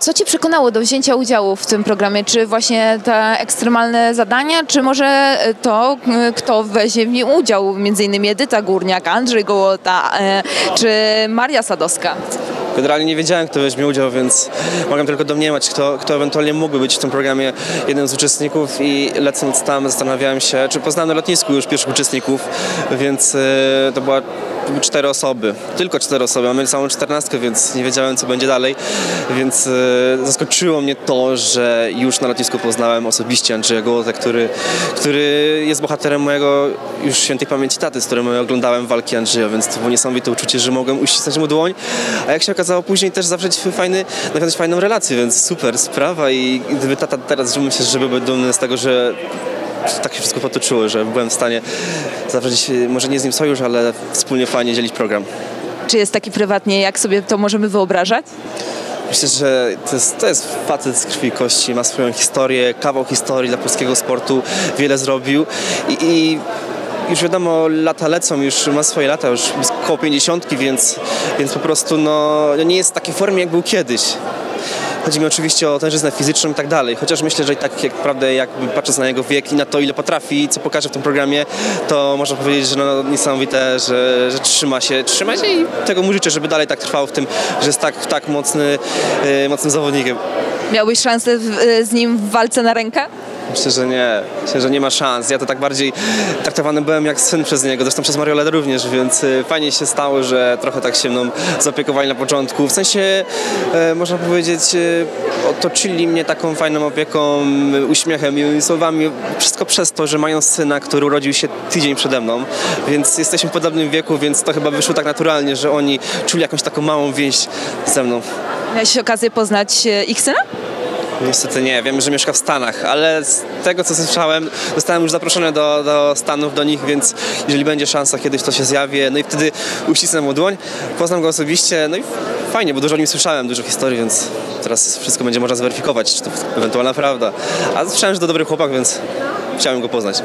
Co Cię przekonało do wzięcia udziału w tym programie? Czy właśnie te ekstremalne zadania, czy może to, kto weźmie w nim udział? Między innymi Edyta Górniak, Andrzej Gołota, e, czy Maria Sadowska? Generalnie nie wiedziałem, kto weźmie udział, więc mogłem tylko domniemać, kto, kto ewentualnie mógłby być w tym programie jednym z uczestników i lecąc tam zastanawiałem się, czy poznałem na lotnisku już pierwszych uczestników, więc yy, to była cztery osoby, tylko cztery osoby, mamy całą czternastkę, więc nie wiedziałem, co będzie dalej, więc e, zaskoczyło mnie to, że już na lotnisku poznałem osobiście Andrzeja Gołotę, który, który jest bohaterem mojego już świętej pamięci taty, z którym oglądałem walki Andrzeja, więc to było niesamowite uczucie, że mogłem uścisnąć mu dłoń, a jak się okazało później też zawrzeć fajny, nawiązać fajną relację, więc super sprawa. I gdyby tata teraz, że myślę, że byłby dumny z tego, że tak się wszystko potoczyło, że byłem w stanie zawrzeć, może nie z nim sojusz, ale wspólnie fajnie dzielić program. Czy jest taki prywatnie, jak sobie to możemy wyobrażać? Myślę, że to jest, to jest facet z krwi i kości, ma swoją historię, kawał historii dla polskiego sportu, wiele zrobił i, i już wiadomo, lata lecą, już ma swoje lata, już koło 50, więc, więc po prostu no, nie jest w takiej formie, jak był kiedyś. Chodzi mi oczywiście o tężyznę fizyczną i tak dalej. Chociaż myślę, że i tak jak naprawdę jakby patrząc na jego wiek i na to, ile potrafi co pokaże w tym programie, to można powiedzieć, że no, niesamowite, że, że trzyma się, trzyma się i tego mu życzę, żeby dalej tak trwało w tym, że jest tak, tak mocny, yy, mocnym zawodnikiem. Miałbyś szansę w, z nim w walce na rękę? Myślę, że nie. Myślę, że nie ma szans. Ja to tak bardziej traktowany byłem jak syn przez niego, zresztą przez Mariolę również, więc y, fajnie się stało, że trochę tak się mną zaopiekowali na początku. W sensie, e, można powiedzieć, e, otoczyli mnie taką fajną opieką, uśmiechem, miłymi słowami. Wszystko przez to, że mają syna, który urodził się tydzień przede mną, więc jesteśmy w podobnym wieku, więc to chyba wyszło tak naturalnie, że oni czuli jakąś taką małą więź ze mną. Miałeś okazję poznać ich syna? Niestety nie, wiem, że mieszka w Stanach, ale z tego co słyszałem, zostałem już zaproszony do, do Stanów, do nich, więc jeżeli będzie szansa, kiedyś to się zjawię, no i wtedy uścisnę mu dłoń, poznam go osobiście, no i fajnie, bo dużo o nim słyszałem, dużo historii, więc teraz wszystko będzie można zweryfikować, czy to ewentualna prawda. A słyszałem, że to dobry chłopak, więc chciałem go poznać.